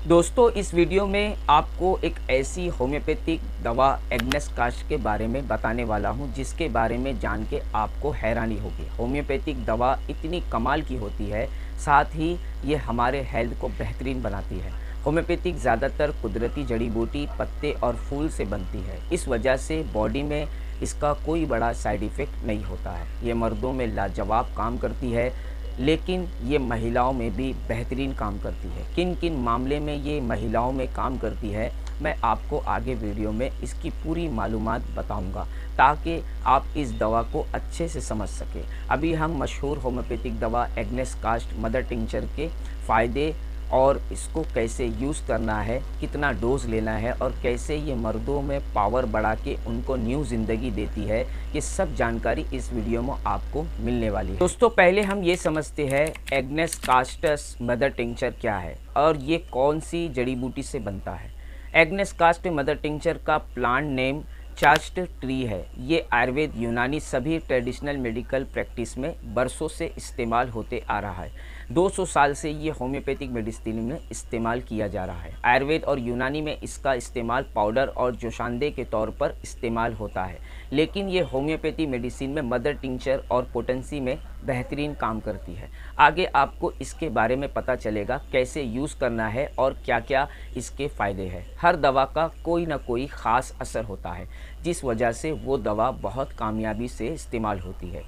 दोस्तों, इस वीडियो में आपको एक ऐसी होम्योपैथिक दवा एग्नेस कास्ट के बारे में बताने वाला हूँ, जिसके बारे में जान के आपको हैरानी होगी। होम्योपैथिक दवा इतनी कमाल की होती है, साथ ही ये हमारे हेल्थ को बेहतरीन बनाती है। होम्योपैथिक ज़्यादातर कुदरती जड़ी बूटी, पत्ते और फूल से बनती है। इस वजह से बॉडी में इसका कोई बड़ा साइड इफ़ेक्ट नहीं होता है। ये मर्दों में लाजवाब काम करती है लेकिन ये महिलाओं में भी बेहतरीन काम करती है। किन किन मामले में ये महिलाओं में काम करती है, मैं आपको आगे वीडियो में इसकी पूरी मालूम बताऊँगा, ताकि आप इस दवा को अच्छे से समझ सकें। अभी हम मशहूर होम्योपैथिक दवा एग्नेस कास्ट मदर टिंचर के फ़ायदे और इसको कैसे यूज़ करना है, कितना डोज लेना है और कैसे ये मर्दों में पावर बढ़ा के उनको न्यू ज़िंदगी देती है, ये सब जानकारी इस वीडियो में आपको मिलने वाली है। दोस्तों, पहले हम ये समझते हैं एग्नेस कास्टस मदर टिंचर क्या है और ये कौन सी जड़ी बूटी से बनता है। एग्नेस कास्ट मदर टिंचर का प्लांट नेम चास्ट ट्री है। ये आयुर्वेद यूनानी सभी ट्रेडिशनल मेडिकल प्रैक्टिस में बरसों से इस्तेमाल होते आ रहा है। 200 साल से ये होम्योपैथिक मेडिसिन में इस्तेमाल किया जा रहा है। आयुर्वेद और यूनानी में इसका इस्तेमाल पाउडर और जोशानदे के तौर पर इस्तेमाल होता है। लेकिन ये होम्योपैथी मेडिसिन में मदर टिंचर और पोटेंसी में बेहतरीन काम करती है। आगे आपको इसके बारे में पता चलेगा कैसे यूज़ करना है और क्या क्या इसके फ़ायदे हैं। हर दवा का कोई ना कोई ख़ास असर होता है, जिस वजह से वो दवा बहुत कामयाबी से इस्तेमाल होती है।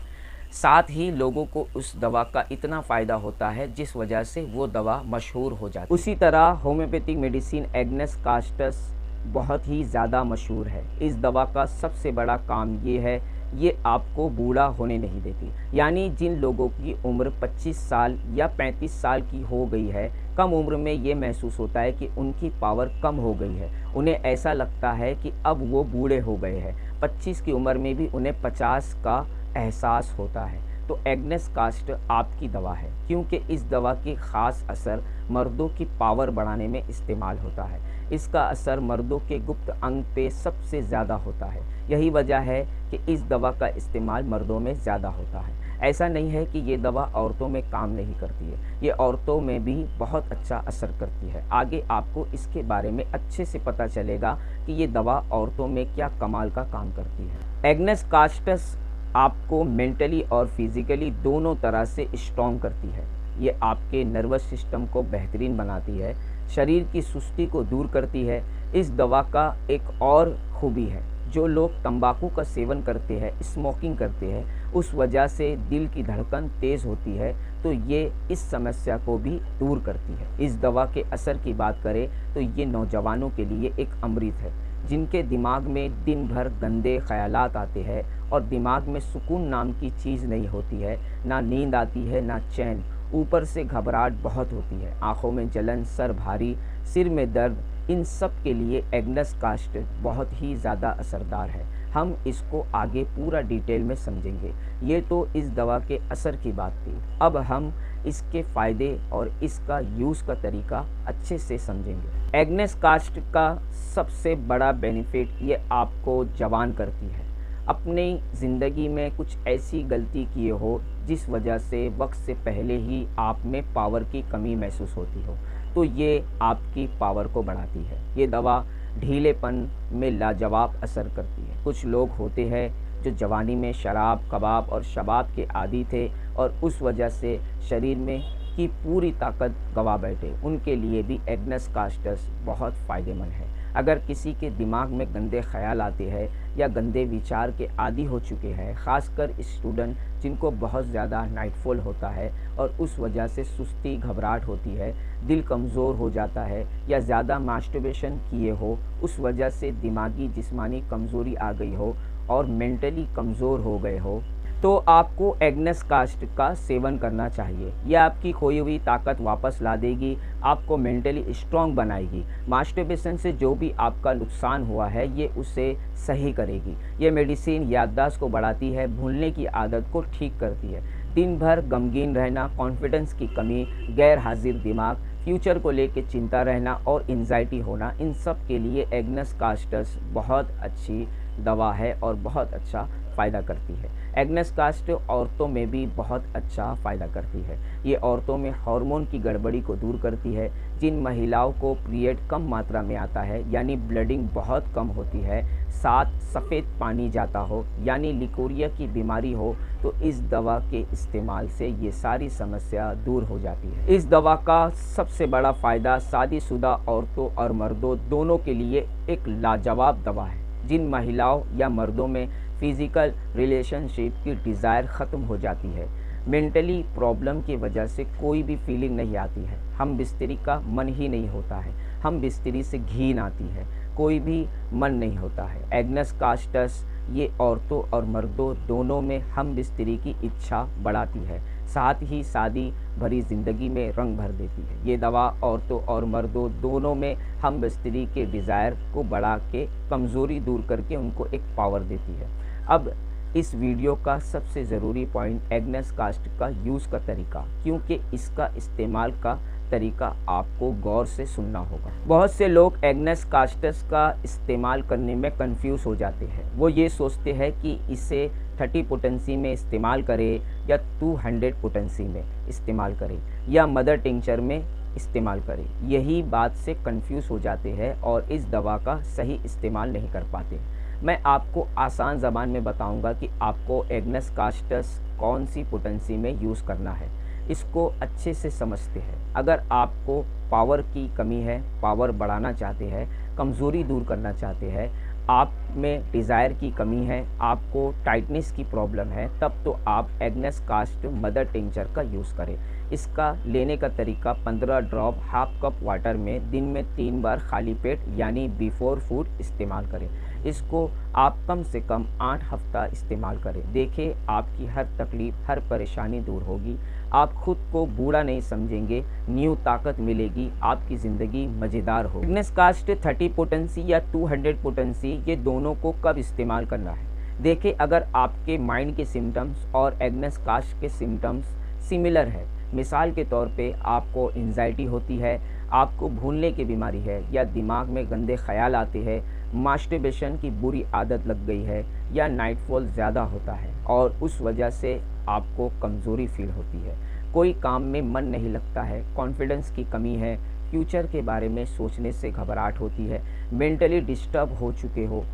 साथ ही लोगों को उस दवा का इतना फ़ायदा होता है, जिस वजह से वो दवा मशहूर हो जाती है। उसी तरह होम्योपैथिक मेडिसिन एग्नेस कास्टस बहुत ही ज़्यादा मशहूर है। इस दवा का सबसे बड़ा काम ये है, ये आपको बूढ़ा होने नहीं देती। यानी जिन लोगों की उम्र 25 साल या 35 साल की हो गई है, कम उम्र में ये महसूस होता है कि उनकी पावर कम हो गई है। उन्हें ऐसा लगता है कि अब वो बूढ़े हो गए हैं। 25 की उम्र में भी उन्हें 50 का एहसास होता है। तो एग्नेस कास्ट आपकी दवा है, क्योंकि इस दवा की ख़ास असर मर्दों की पावर बढ़ाने में इस्तेमाल होता है। इसका असर मर्दों के गुप्त अंग पे सबसे ज़्यादा होता है। यही वजह है कि इस दवा का इस्तेमाल मर्दों में ज़्यादा होता है। ऐसा नहीं है कि ये दवा औरतों में काम नहीं करती है। ये औरतों में भी बहुत अच्छा असर करती है। आगे आपको इसके बारे में अच्छे से पता चलेगा कि ये दवा औरतों में क्या कमाल का काम करती है। एग्नेस कास्टस आपको मेंटली और फिज़िकली दोनों तरह से स्ट्रॉन्ग करती है। ये आपके नर्वस सिस्टम को बेहतरीन बनाती है, शरीर की सुस्ती को दूर करती है। इस दवा का एक और खूबी है, जो लोग तंबाकू का सेवन करते हैं स्मोकिंग करते हैं, उस वजह से दिल की धड़कन तेज़ होती है तो ये इस समस्या को भी दूर करती है। इस दवा के असर की बात करें तो ये नौजवानों के लिए एक अमृत है, जिनके दिमाग में दिन भर गंदे ख्यालात आते हैं और दिमाग में सुकून नाम की चीज़ नहीं होती है। ना नींद आती है, ना चैन। ऊपर से घबराहट बहुत होती है। आँखों में जलन, सर भारी, सिर में दर्द, इन सब के लिए एग्नस कास्ट बहुत ही ज़्यादा असरदार है। हम इसको आगे पूरा डिटेल में समझेंगे। ये तो इस दवा के असर की बात थी। अब हम इसके फ़ायदे और इसका यूज़ का तरीका अच्छे से समझेंगे। एग्नेस कास्ट का सबसे बड़ा बेनिफिट ये आपको जवान करती है। अपनी ज़िंदगी में कुछ ऐसी गलती किए हो, जिस वजह से वक्त से पहले ही आप में पावर की कमी महसूस होती हो तो ये आपकी पावर को बढ़ाती है। ये दवा ढीलेपन में लाजवाब असर करती है। कुछ लोग होते हैं जो जवानी में शराब, कबाब और शबाब के आदि थे और उस वजह से शरीर में की पूरी ताकत गवा बैठे। उनके लिए भी एग्नस कास्टस बहुत फ़ायदेमंद है। अगर किसी के दिमाग में गंदे ख्याल आते हैं या गंदे विचार के आदि हो चुके हैं, ख़ासकर स्टूडेंट जिनको बहुत ज़्यादा नाइटफॉल होता है और उस वजह से सुस्ती, घबराहट होती है, दिल कमज़ोर हो जाता है या ज़्यादा मास्टरबेशन किए हो, उस वजह से दिमागी जिस्मानी कमज़ोरी आ गई हो और मेंटली कमज़ोर हो गए हो तो आपको एग्नेस कास्ट का सेवन करना चाहिए। यह आपकी खोई हुई ताकत वापस ला देगी, आपको मेंटली स्ट्रॉन्ग बनाएगी। मास्टरबेशन से जो भी आपका नुकसान हुआ है, ये उसे सही करेगी। ये मेडिसिन याददाश्त को बढ़ाती है, भूलने की आदत को ठीक करती है। दिन भर गमगीन रहना कॉन्फिडेंस की कमी गैर हाजिर दिमाग फ्यूचर को लेकर चिंता रहना और एनजाइटी होना, इन सब के लिए एग्नस कास्टस बहुत अच्छी दवा है और बहुत अच्छा फ़ायदा करती है। एग्नेस कास्ट औरतों में भी बहुत अच्छा फ़ायदा करती है। ये औरतों में हार्मोन की गड़बड़ी को दूर करती है, जिन महिलाओं को पीरियड कम मात्रा में आता है, यानी ब्लडिंग बहुत कम होती है, साथ सफ़ेद पानी जाता हो, यानी लिकोरिया की बीमारी हो तो इस दवा के इस्तेमाल से ये सारी समस्या दूर हो जाती है। इस दवा का सबसे बड़ा फ़ायदा शादीशुदा औरतों और मर्दों दोनों के लिए एक लाजवाब दवा है, जिन महिलाओं या मर्दों में फ़िज़िकल रिलेशनशिप की डिज़ायर ख़त्म हो जाती है। मेंटली प्रॉब्लम की वजह से कोई भी फीलिंग नहीं आती है। हम बिस्तरी का मन ही नहीं होता है। हम बिस्तरी से घीन आती है। कोई भी मन नहीं होता है। एग्नस कास्टस ये औरतों और मर्दों दोनों में हम बिस्तरी की इच्छा बढ़ाती है। साथ ही शादी भरी ज़िंदगी में रंग भर देती है। ये दवा, औरतों और मर्दों दोनों में हम बिस्तरी के डिज़ायर को बढ़ा के, कमज़ोरी दूर करके उनको एक पावर देती है। अब इस वीडियो का सबसे ज़रूरी पॉइंट एग्नेस कास्ट का यूज़ का तरीका, क्योंकि इसका इस्तेमाल का तरीका आपको गौर से सुनना होगा। बहुत से लोग एग्नेस कास्टस का इस्तेमाल करने में कंफ्यूज हो जाते हैं। वो ये सोचते हैं कि इसे 30 पोटेंसी में इस्तेमाल करें या 200 पोटेंसी में इस्तेमाल करें या मदर टिंचर में इस्तेमाल करें। यही बात से कंफ्यूज हो जाते हैं और इस दवा का सही इस्तेमाल नहीं कर पाते। मैं आपको आसान ज़बान में बताऊँगा कि आपको एग्नेस कास्टस कौन सी पोटेंसी में यूज़ करना है। इसको अच्छे से समझते हैं। अगर आपको पावर की कमी है, पावर बढ़ाना चाहते हैं, कमज़ोरी दूर करना चाहते हैं आप में डिज़ायर की कमी है, आपको टाइटनेस की प्रॉब्लम है, तब तो आप एग्नेस कास्ट मदर टेंचर का यूज़ करें। इसका लेने का तरीका 15 ड्रॉप हाफ़ कप वाटर में दिन में तीन बार खाली पेट, यानी बिफोर फ़ूड इस्तेमाल करें। इसको आप कम से कम आठ हफ़्ता इस्तेमाल करें। देखें, आपकी हर तकलीफ़, हर परेशानी दूर होगी। आप खुद को बूढ़ा नहीं समझेंगे, न्यू ताकत मिलेगी, आपकी ज़िंदगी मज़ेदार हो फिटनेस कास्ट 30 पोटेंसी या 200 पोटेंसी ये दोनों को कब इस्तेमाल करना है? देखिए अगर आपके माइंड के सिम्टम्स और एग्नेस कास्ट के सिम्टम्स सिमिलर है, मिसाल के तौर पे आपको एनजाइटी होती है, आपको भूलने की बीमारी है या दिमाग में गंदे ख्याल आते हैं मास्टरबेशन की बुरी आदत लग गई है या नाइटफॉल ज़्यादा होता है और उस वजह से आपको कमज़ोरी फील होती है। कोई काम में मन नहीं लगता है कॉन्फिडेंस की कमी है फ्यूचर के बारे में सोचने से घबराहट होती है मेंटली डिस्टर्ब हो चुके हो।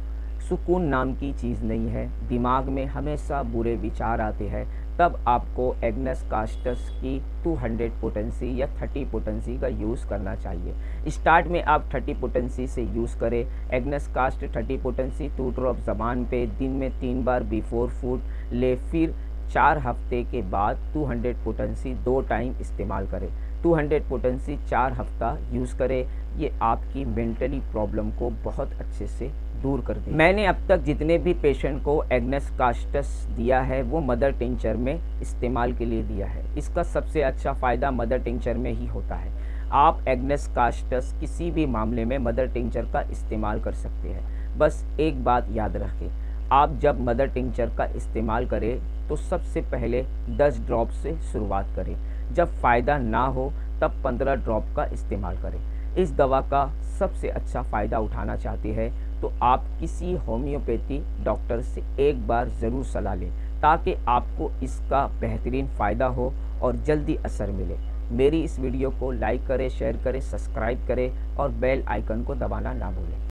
सुकून नाम की चीज़ नहीं है, दिमाग में हमेशा बुरे विचार आते हैं तब आपको एग्नेस कास्टस की 200 पोटेंसी या 30 पोटेंसी का यूज़ करना चाहिए। स्टार्ट में आप 30 पोटेंसी से यूज़ करें। Agnus cast 30 potency two drop ज़बान पे, दिन में तीन बार बिफोर फ़ूड ले, फिर चार हफ़्ते के बाद 200 पोटेंसी दो टाइम इस्तेमाल करें। 200 पोटेंसी चार हफ़्ता यूज़ करें। ये आपकी मेंटली प्रॉब्लम को बहुत अच्छे से दूर कर दी मैंने अब तक जितने भी पेशेंट को एग्नेस कास्टस दिया है, वो मदर टिंचर में इस्तेमाल के लिए दिया है। इसका सबसे अच्छा फ़ायदा मदर टिंचर में ही होता है। आप एग्नेस कास्टस किसी भी मामले में मदर टिंचर का इस्तेमाल कर सकते हैं। बस एक बात याद रखें, आप जब मदर टिंचर का इस्तेमाल करें तो सबसे पहले 10 ड्रॉप से शुरुआत करें। जब फ़ायदा ना हो, तब 15 ड्रॉप का इस्तेमाल करें। इस दवा का सबसे अच्छा फ़ायदा उठाना चाहते हैं तो आप किसी होम्योपैथी डॉक्टर से एक बार ज़रूर सलाह लें ताकि आपको इसका बेहतरीन फ़ायदा हो और जल्दी असर मिले। मेरी इस वीडियो को लाइक करें, शेयर करें, सब्सक्राइब करें और बेल आइकन को दबाना ना भूलें।